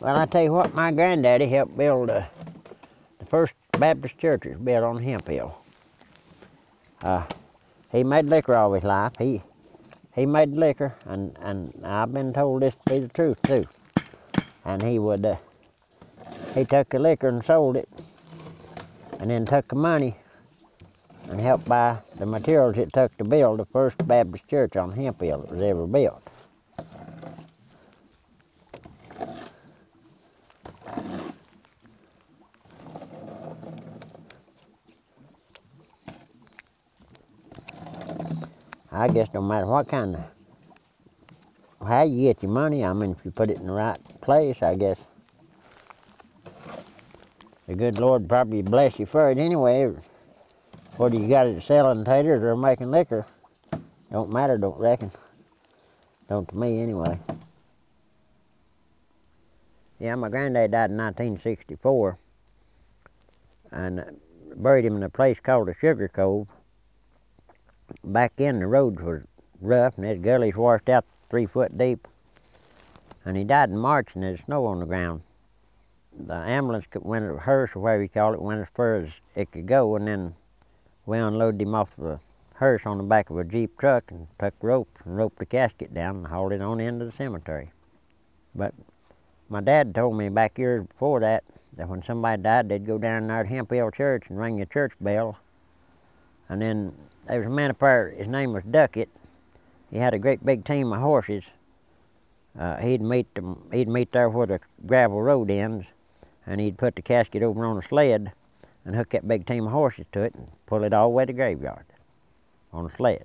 Well, I tell you what, my granddaddy helped build uh, the first Baptist church was built on Hemphill. Uh, he made liquor all his life. He he made liquor, and, and I've been told this to be the truth too. And he would, uh, he took the liquor and sold it, and then took the money and helped buy the materials it took to build the first Baptist church on Hemphill that was ever built. I guess no matter what kind of how you get your money, I mean, if you put it in the right place, I guess the good Lord probably bless you for it anyway. Whether you got it selling taters or making liquor, don't matter, don't reckon. Don't to me anyway. Yeah, my granddad died in 1964 and buried him in a place called the Sugar Cove back in the roads was rough and his gullies washed out three foot deep. And he died in March and there's snow on the ground. The ambulance went, a hearse or whatever you call it, went as far as it could go and then we unloaded him off the hearse on the back of a Jeep truck and took ropes and roped the casket down and hauled it on into the cemetery. But my dad told me back years before that that when somebody died, they'd go down there to Hemphill Church and ring the church bell. And then there was a man up there, his name was Duckett. He had a great big team of horses. Uh, he'd meet them, he'd meet there where the gravel road ends, and he'd put the casket over on a sled and hook that big team of horses to it and pull it all the way to the graveyard on a sled.